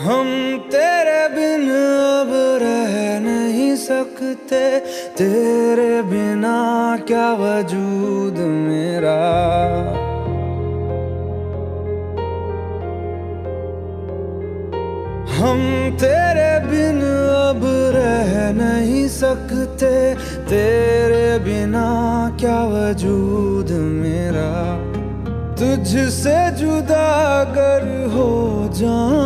हम तेरे बिन अब रह नहीं सकते। तेरे बिना क्या वजूद मेरा? हम तेरे बिन अब रह नहीं सकते। तेरे बिना क्या वजूद मेरा? तुझसे जुदा अगर हो जाएँगे